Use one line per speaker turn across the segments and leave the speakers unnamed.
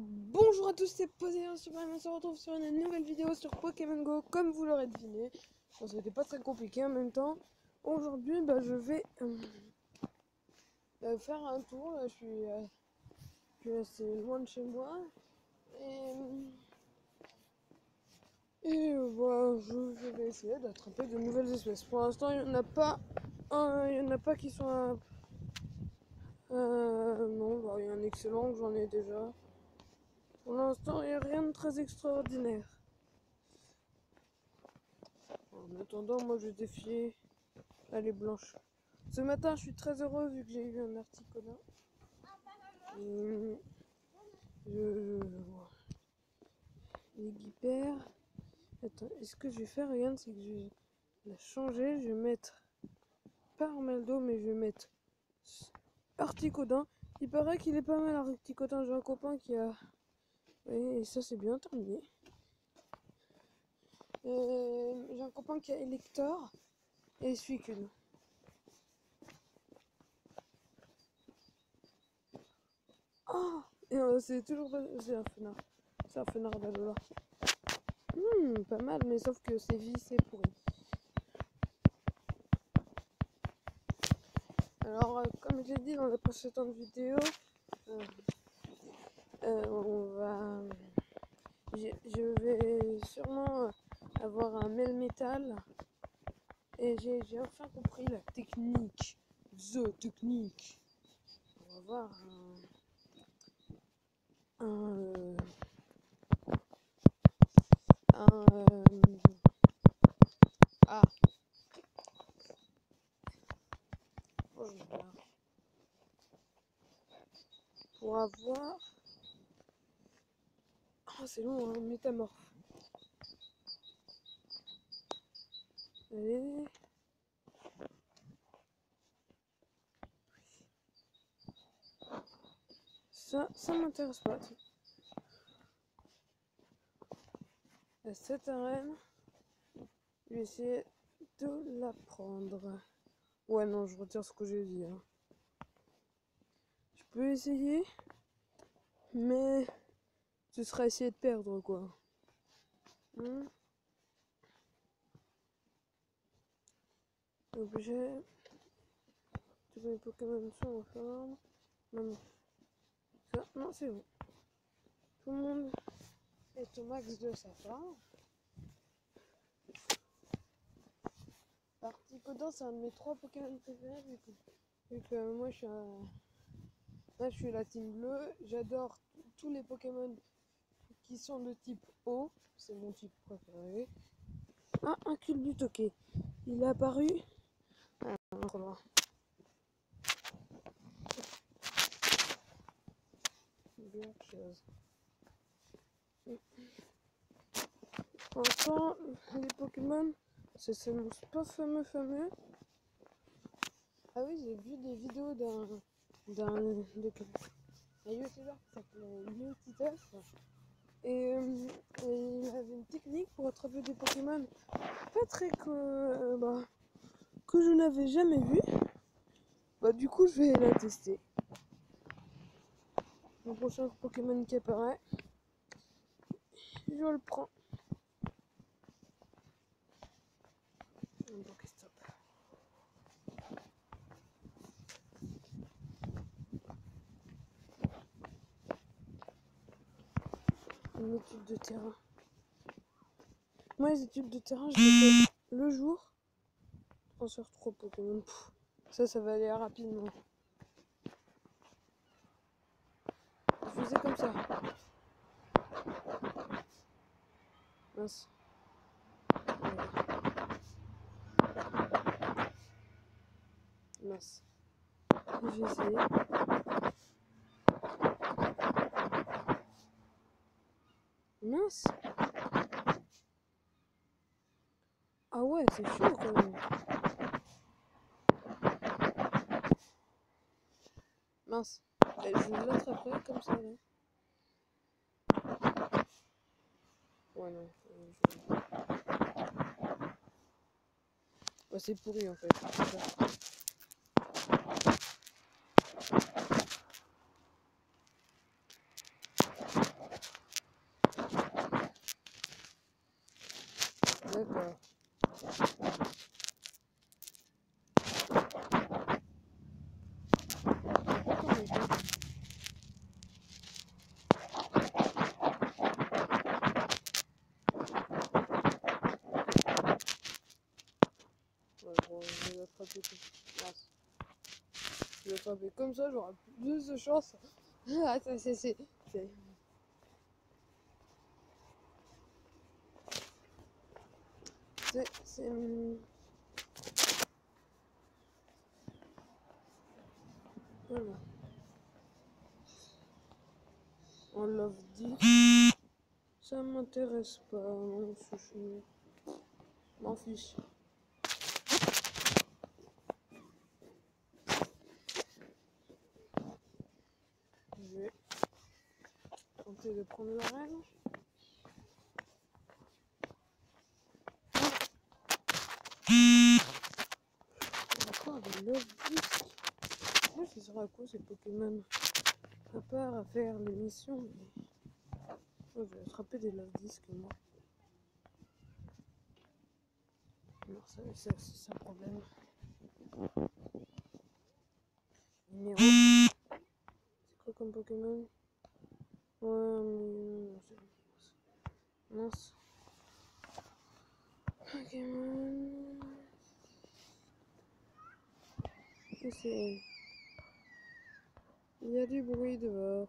Bonjour à tous, c'est Posé Superman, on se retrouve sur une nouvelle vidéo sur Pokémon Go, comme vous l'aurez deviné. Bon, c'était pas très compliqué en même temps. Aujourd'hui, bah, je vais euh, euh, faire un tour, là, je suis, euh, je suis assez loin de chez moi. Et, voilà, je, je vais essayer d'attraper de nouvelles espèces. Pour l'instant, il n'y en a pas, en a pas qui sont... non, bah, il y a un excellent que j'en ai déjà. Pour l'instant, il n'y a rien de très extraordinaire. En attendant, moi je défier Elle est blanche. Ce matin, je suis très heureux vu que j'ai eu un article Et je. Les guipères. Attends, est-ce que je vais faire Regarde, c'est que je vais la changer? Je vais mettre pas Armaldo, mais je vais mettre Articodin. Il paraît qu'il est pas mal Articodin. J'ai un copain qui a. Et ça c'est bien terminé. Euh, J'ai un copain qui a Elector et Suicune. Oh Et euh, c'est toujours. C'est un fenard. C'est un fenard d'Alola. Hmm, pas mal, mais sauf que c'est vie, c'est pourri. Alors, euh, comme j'ai dit dans la précédente vidéo, euh, euh, va... Je, vais sûrement avoir un mail métal. Et j'ai enfin compris la technique. The technique. On va un... Un... euh, un euh, ah. Oh. Pour avoir... Oh, c'est long, hein, métamorphe. Allez. Ça, ça m'intéresse pas. cette arène, je vais essayer de la prendre. Ouais, non, je retire ce que j'ai dit. hein. Je peux essayer, mais ce sera essayer de perdre, quoi. Hmm. Objet. Tous les Pokémon sont en forme. Non. Ça, non, c'est bon. Tout le monde est au max de sa forme. Articodin, c'est un de mes trois Pokémon préférés. Vu que, vu que moi, je suis un. Là, je suis la team bleue. J'adore tous les Pokémon qui sont de type eau. C'est mon type préféré. Ah, un culbute, ok. Il est apparu. Loin. Bien chose. Les Pokémon, c'est s'annonce pas fameux fameux. Ah oui, j'ai vu des vidéos d'un d'un de un youtubeur qui s'appelait Titeuf. Et, euh, et il avait une technique pour attraper des Pokémon pas très que, euh, bah, que je n'avais jamais vu. Bah du coup je vais la tester. Le prochain Pokémon qui apparaît, je le prends. Donc Une étude de terrain. Moi les études de terrain je les fais le jour. Transfert 3 Pokémon. Ça ça va aller rapidement. Je faisais comme ça. Mince. Mince. J'ai essayé. Mince. Ah ouais, c'est chaud quand même. Mince. Eh, Je l'attraperai comme ça. Ouais, non. euh, c'est pourri en fait. c'est ça. D'accord. Attends, mais quoi Ouais, bon, je vais l'attraper comme mince. Je vais l'attraper comme ça, j'aurai plus de chance. Ah, c'est... c'est- hum. On love dit. Ça m'intéresse pas, mon chouchou. M'en fiche. Je vais tenter de prendre l'arène. Encore des love disques. Moi, ça sera à quoi ces Pokémon À part à faire les missions. Mais... Je vais attraper des love disques, moi. Alors, ça, ça, c'est problème. Numéro. C'est quoi comme Pokémon Ouais, mais non, c'est mince. Que c'est Il y a du bruit dehors.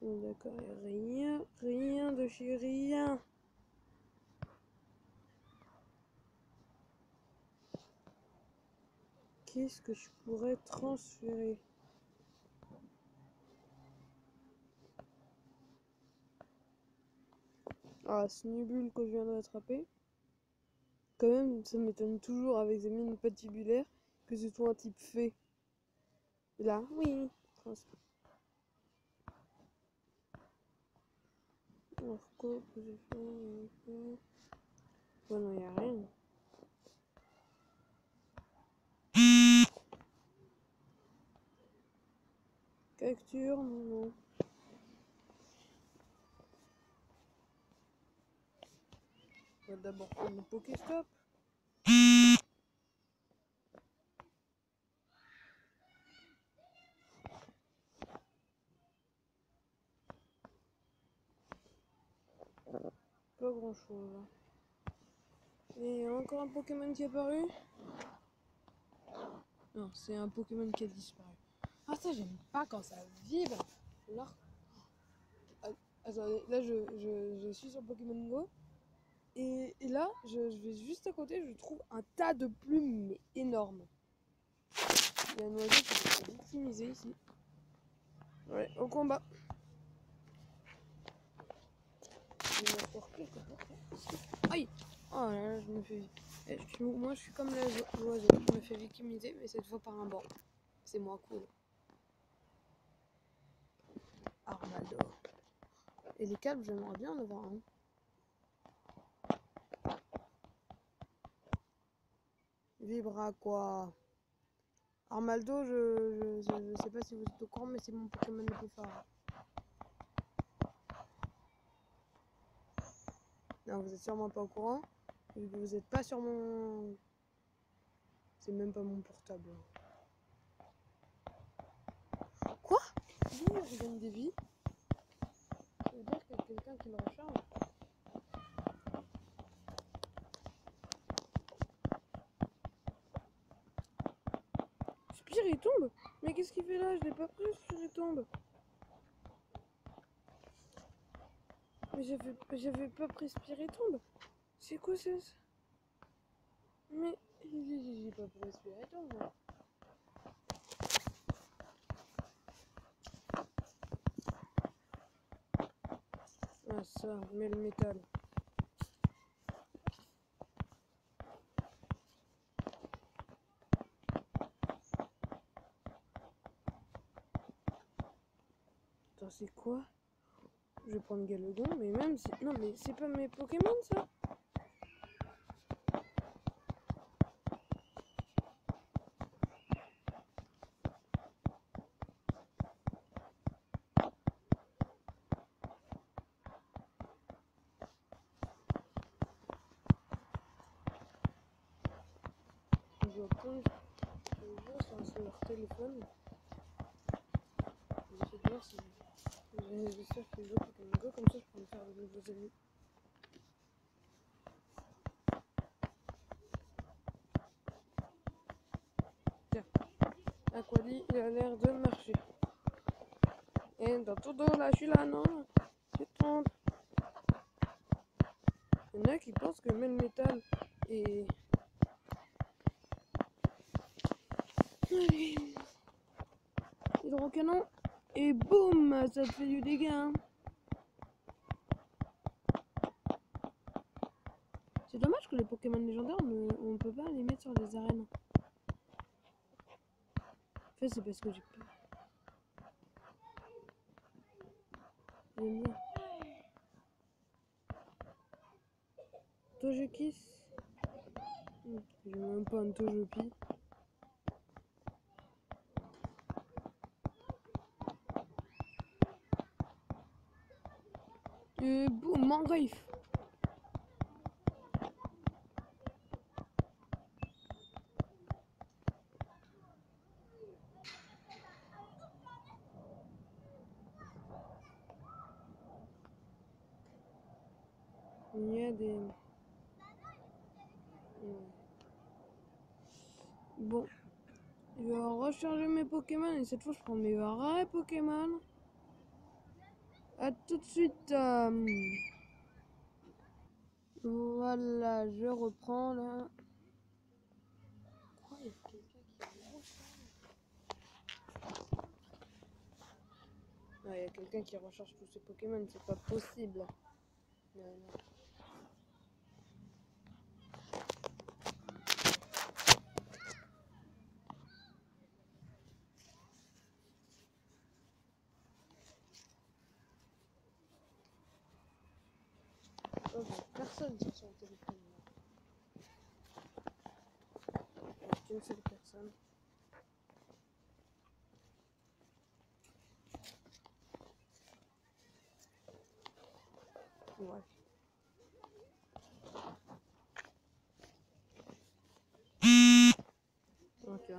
D'accord, rien, rien de chez rien. Qu'est-ce que je pourrais transférer? Ah, Snubule que je viens d'attraper. Quand même, ça m'étonne toujours avec des mines patibulaires que ce soit un type fait. Là, oui. Alors, quoi que j'ai fait. Non. On va d'abord prendre le Pokéstop. Pas grand chose. Et encore un Pokémon qui est apparu? Non, c'est un Pokémon qui a disparu. Ah ça j'aime pas quand ça vibre. Là, Ah, là je, je, je suis sur Pokémon Go. Et, et là, je, je vais juste à côté, je trouve un tas de plumes, mais énormes. Il y a un oiseau qui s'est victimisé ici. Ouais, au combat. Aïe Oh là là, je me fais... Eh, Moi, je suis comme l'oiseau. Je me fais victimiser, mais cette fois par un banc. C'est moins cool. Armado. Et les câbles, j'aimerais bien en avoir un. Vibra quoi Armaldo, je, je, sais pas si vous êtes au courant, mais c'est mon Pokémon le plus fort. Non, vous êtes sûrement pas au courant. Vous êtes pas sur mon. C'est même pas mon portable. Quoi Je gagne des vies Ça veut dire qu'il y a quelqu'un qui me recharge. Spire il tombe Mais qu'est-ce qu'il fait là? Je l'ai pas pris, Spire il tombe. Mais j'avais pas pris Spire il tombe. C'est quoi ça? Mais j'ai j'ai pas pris Spire il tombe Ah ça, mais le métal. Attends, c'est quoi? Je vais prendre Galagon, mais même si... Non, mais c'est pas mes Pokémon, ça? Monde les gens sont sur leur téléphone. J'essaie de voir si j'espère qu'ils jouent Pokémon Go, comme ça je pourrais me faire de nouveaux amis. Tiens, Aquali, il a l'air de marcher. Et dans tout dos, là, je suis là, non te trompes. Il y en a qui pensent que même métal est... Hydrocanon. Et boum, ça fait du dégât. hein. C'est dommage que les Pokémon légendaires, on ne peut pas les mettre sur les arènes. En fait, c'est parce que j'ai peur. Togekiss. Hmm, J'ai même pas un Togepi. Et boum. Il y a des... Bon. Je vais recharger mes Pokémon et cette fois je prends mes vrais Pokémon. A tout de suite. euh, Voilà, je reprends là. Il y a quelqu'un qui recharge tous ses Pokémon, c'est pas possible. Oh, bah, personne sur son téléphone. là. Il y a Qu'une seule personne. Ouais. Ok.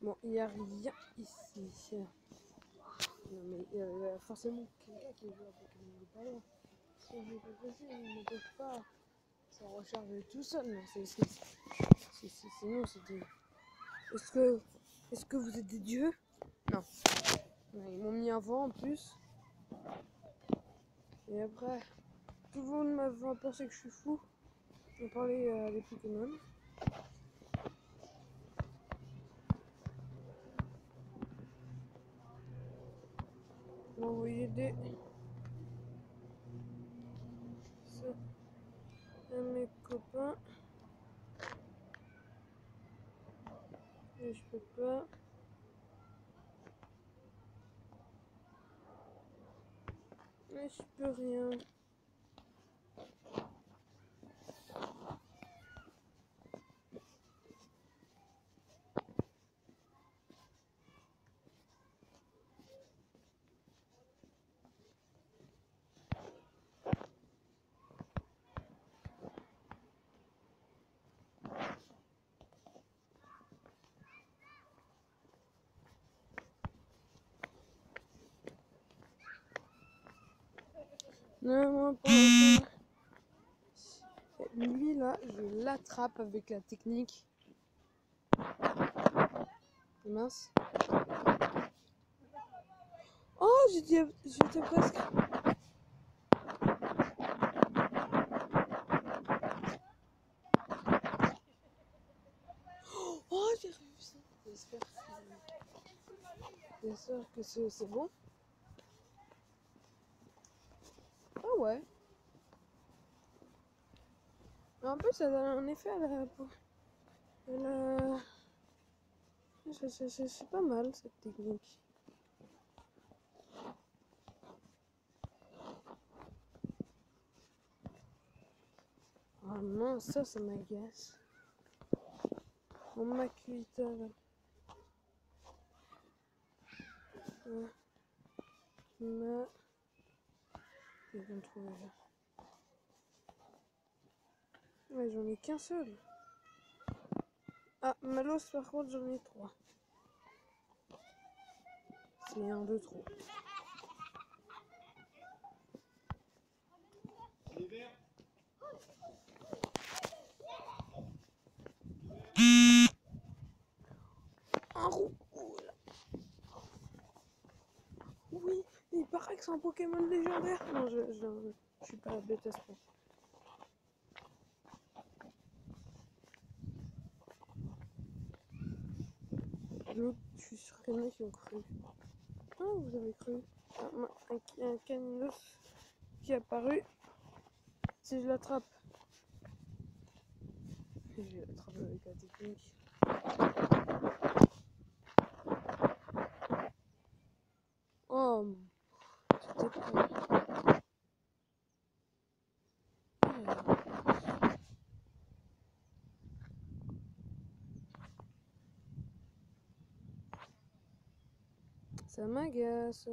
Bon, il n'y a rien ici. Non, mais il y a forcément quelqu'un qui joue à Pokémon Go. C'est pas possible, ils ne peuvent pas se recharger tout seul. non, c'est- c'est- c'est-. Est-ce que, est-ce que vous êtes des dieux? Non. Ils m'ont mis un vent en plus. Et après, tout le monde m'a pensé que je suis fou. On parlait à des Pokémon. Vous m'envoyez des. À mes copains. Et je peux pas. Et je peux rien. Non, l'instant, Lui, là, je l'attrape avec la technique. Mince. Oh, j'étais presque. Oh, j'ai réussi. J'espère que, c'est bon. Ah ouais. En plus, ça donne un effet à la peau. la- C'est- pas mal cette technique. Ah non, ça, ça m'agace. Mon Makuita là. Ouais. Ma. Je trouver. Ouais, j'en ai qu'un seul. Ah, Malos, par contre, j'en ai trois. C'est un de trop. Un roucoule. Oui, il paraît que c'est un Pokémon légendaire. Non, je, je, je suis pas bête à ce point. Je suis sûr qu'il y qui ont cru. Ah, vous avez cru. Ah, un, un caninos qui est apparu. Si je l'attrape. Je vais l'attraper avec la technique. Oh, c'était. Ça m'agace.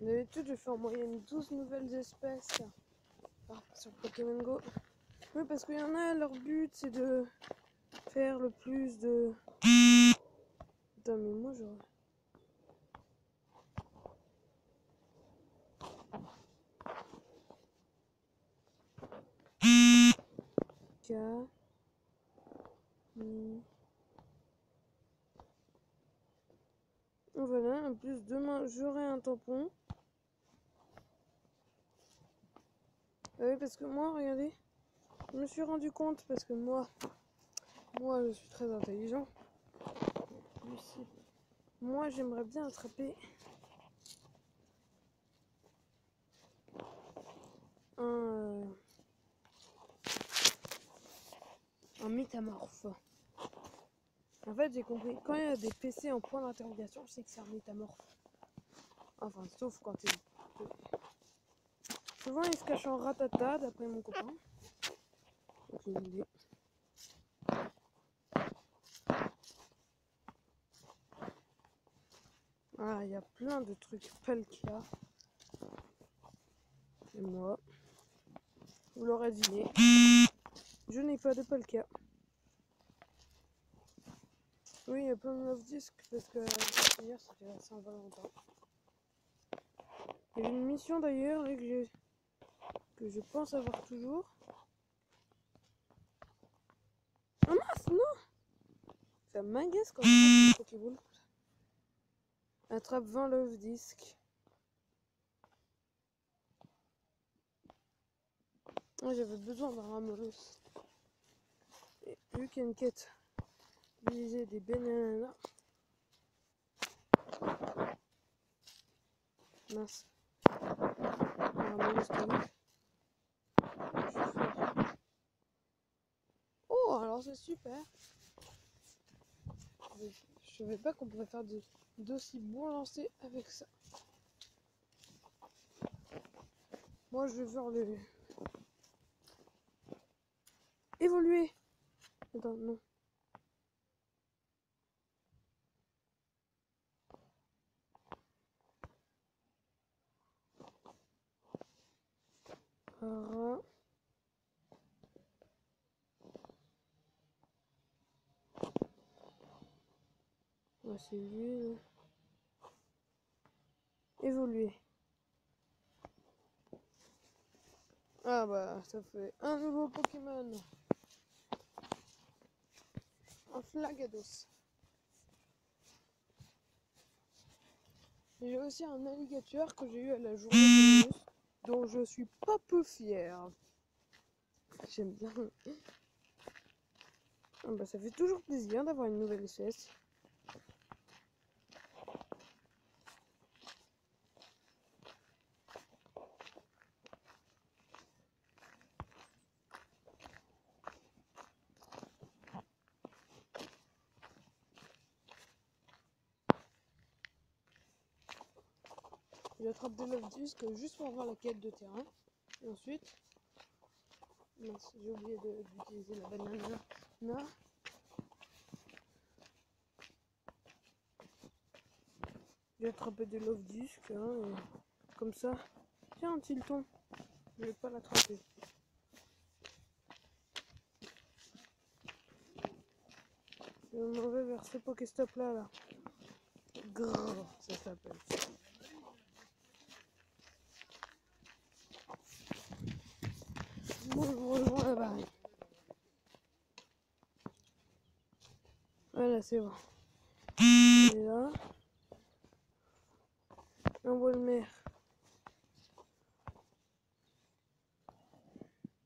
D'habitude, je fais en moyenne 12 nouvelles espèces sur Pokémon Go. Oui, parce qu'il y en a, leur but c'est de faire le plus de. Putain, mais moi j'aurais. I. Voilà, en plus demain j'aurai un tampon. Ah oui, parce que moi, regardez, je me suis rendu compte parce que moi, moi je suis très intelligent. Moi j'aimerais bien attraper un, euh, un métamorphe. En fait, j'ai compris. Quand il y a des PC en point d'interrogation, je sais que c'est un métamorphe. Enfin, sauf quand il. Souvent, il se cache en ratata, d'après mon copain. Aucune idée. Ah, il y a plein de trucs Palkia. Et moi, vous l'aurez deviné, je n'ai pas de Palkia. Oui, il y a plein de love disques parce que hier c'était la Saint-Valentin. Il y a une mission d'ailleurs que, j'ai- que je pense avoir toujours. Ah mince, non Ça m'agace quand on attrape une Pokéball. Attrape 20 love disques. Moi j'avais besoin d'un Ramolos. Et vu qu'il y a une quête viser des bananes. Mince. Oh, alors c'est super. Je savais pas qu'on pouvait faire d'aussi bons lancers avec ça. Moi, je vais voir le évoluer. Attends, non. Ra. Ouais, c'est là. Évoluer. Ah bah, ça fait un nouveau Pokémon. Un Flagados. J'ai aussi un alligator que j'ai eu à la journée dont je suis pas peu fière. J'aime bien. Ah bah, ça fait toujours plaisir d'avoir une nouvelle espèce. Love disques juste pour avoir la quête de terrain. Et ensuite, j'ai oublié de- d'utiliser la banane là. J'ai attrapé des love disques, hein, et comme ça. Tiens, un tilton. Je vais pas l'attraper. Je m'en vais vers ce Pokéstop là, là. Ça s'appelle. Voilà, c'est bon. Là. Un bol mer.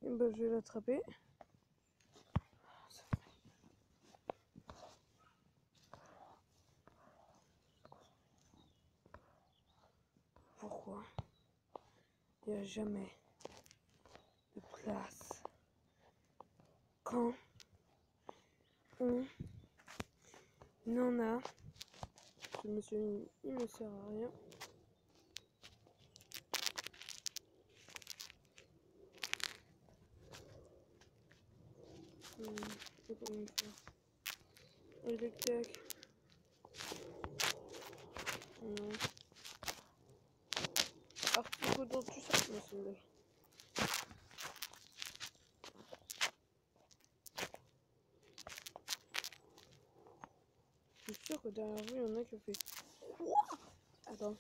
Et ben, je vais l'attraper. Pourquoi? Il n'y a jamais de quand on en a Ce monsieur, il ne sert à rien. C'est comment faire. Non. Dont tu sais, me semblait. Je suis sûr que derrière vous, il y en a qui ont fait. Quoi? Attends.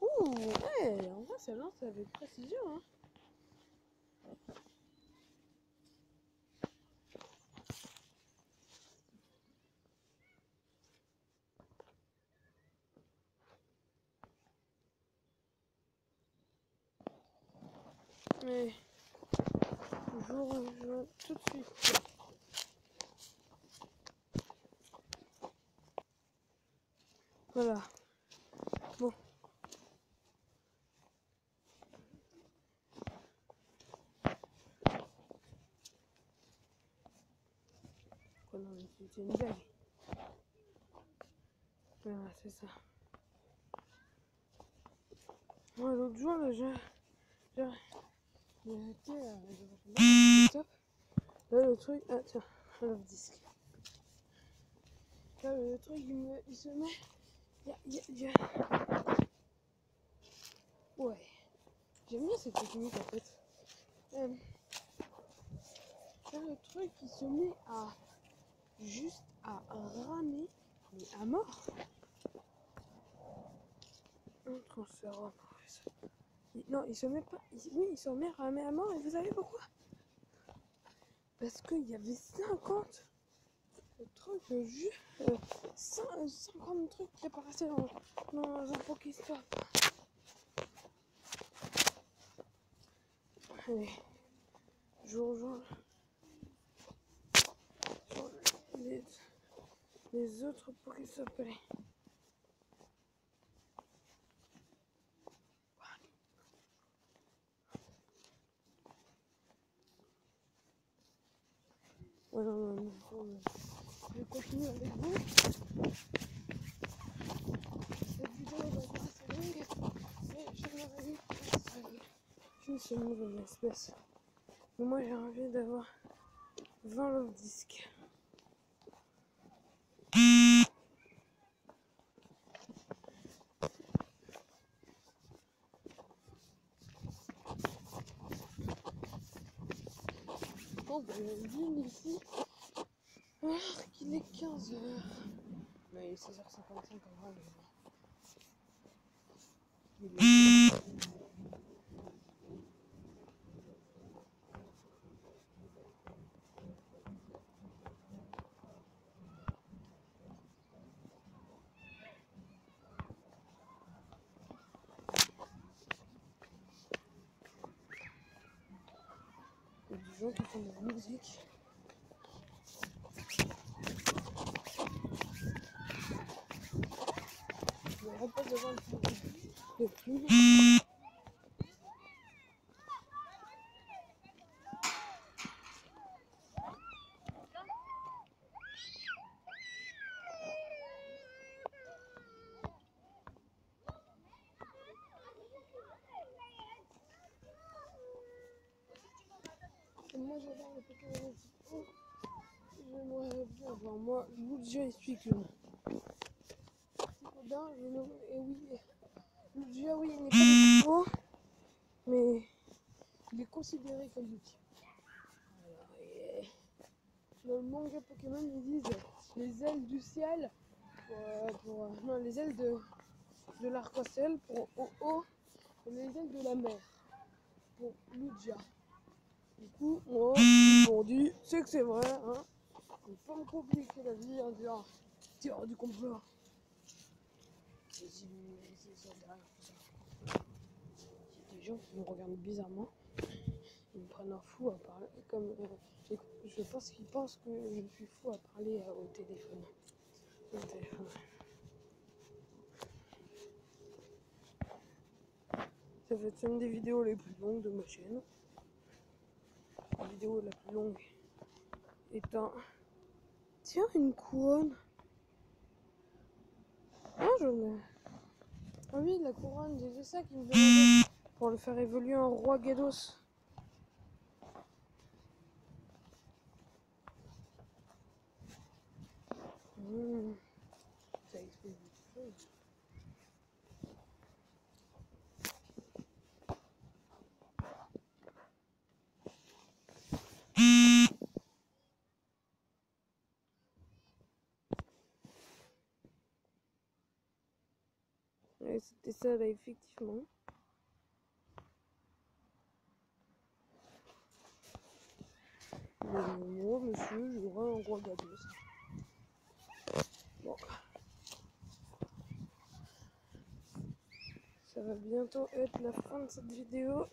Ouh, ouais, en vrai, ça lance avec précision. Hein. Mais je tout de suite. Voilà. Bon. C'est. Voilà, c'est ça. Moi, l'autre jour, là. Là, le truc. Ah, tiens, un disque. Là, le truc, il, me, il se met. Ouais. J'aime bien cette technique en fait. Euh, là, le truc, il se met à. Juste à ramer, mais à mort. Non, il se met pas. oui, il se met à ramer à mort et vous savez pourquoi? Parce qu'il y avait 50 trucs, euh, ju- cin- euh, 50 trucs qui apparaissaient dans, dans un Pokéstop. Allez, je vous rejoins sur les, les autres Pokéstop. Allez. Non, Je vais continuer avec vous. Cette vidéo va être assez longue, mais j'aimerais bien qu'une seule nouvelle espèce. Mais moi j'ai envie d'avoir 20 love disques. Bon, ben, l'une ici, alors qu'il est 15h. Mais il est 16h55 en vrai. mais bon. Il est- Il y a des gens qui font de la musique. Je me repose devant le le plume. moi j'adore les Pokémon type O. J'aimerais bien voir moi. Typodin, je ne... Et oui, Lugia, oui, il n'est pas O, mais il est considéré comme type. Dans le manga Pokémon, ils disent les ailes du ciel pour, euh, euh, non, les ailes de, de l'arc-en-ciel pour O et les ailes de la mer pour Lugia. Du coup, moi, m'ont dit, c'est que c'est vrai, hein. Il faut pas me compliquer la vie en disant, tiens, du complot. C'est des gens qui me regardent bizarrement. Ils me prennent un fou à parler. Comme, euh, je pense qu'ils pensent que je suis fou à parler euh, au téléphone. Au téléphone. Ça va être une des vidéos les plus longues de ma chaîne. La vidéo la plus longue étant... Tiens, une couronne. Ah, j'en. Ah oui, la couronne, c'est ça qui me demandait pour le faire évoluer en roi Gados. Mmh. Ça explique beaucoup de choses. C'était ça là, effectivement. Moi, monsieur, j'aurai un roi gados. Bon. Ça va bientôt être la fin de cette vidéo.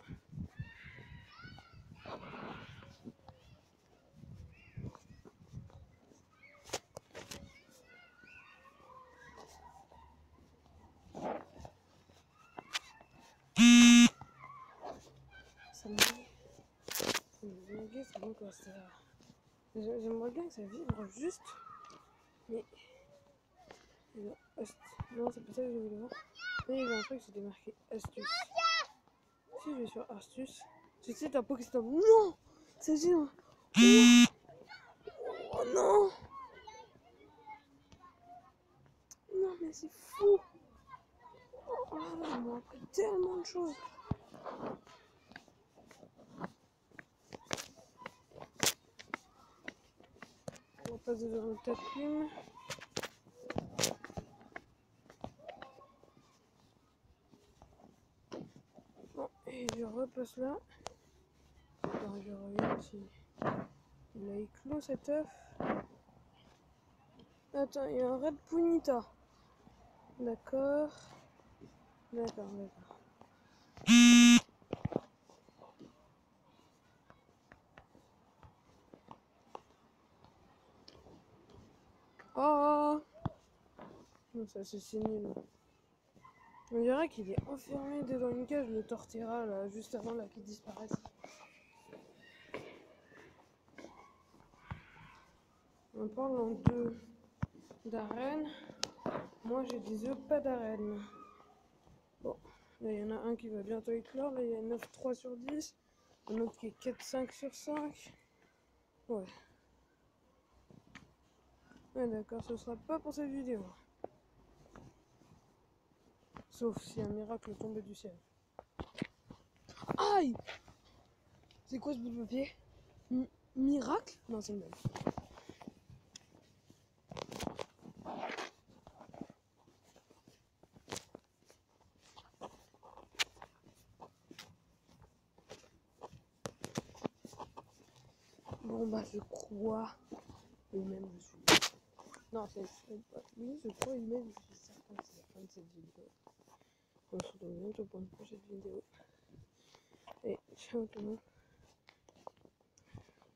Ça me ça me c'est J'aimerais bien que ça vibre juste. Mais. Non, c'est pas ça que je voulais voir. Mais il y avait un truc, c'était marqué astuce. Si je vais sur astuce, tu sais, un Pokéstop. Non C'est un- Oh, non Non, mais c'est fou Oh ils m'ont appris tellement de choses. Passer dans le tapis. Bon, et je repasse là. Je regarde si il a éclos cet œuf. Attends, il y a un Red Punita. D'accord. D'accord, d'accord. Oh Ça c'est nul. On dirait qu'il est enfermé dans une cage, le tortilla, là, juste avant là, qu'il disparaisse. En parlant de d'arène, moi j'ai des œufs pas d'arène. Bon, là il y en a un qui va bientôt éclore, là il y a 9,3 sur 10, un autre qui est 4,5 sur 5. Ouais. Ouais d'accord, ce sera pas pour cette vidéo. Sauf si un miracle tombait du ciel. Aïe C'est quoi ce bout de papier? Mi- Miracle? Non, c'est une blague. Bon bah je crois, ou même je suis... Non, c'est je crois, et même je suis certain que c'est la fin de cette vidéo. On se retrouve bientôt pour une prochaine vidéo. Et ciao tout le monde.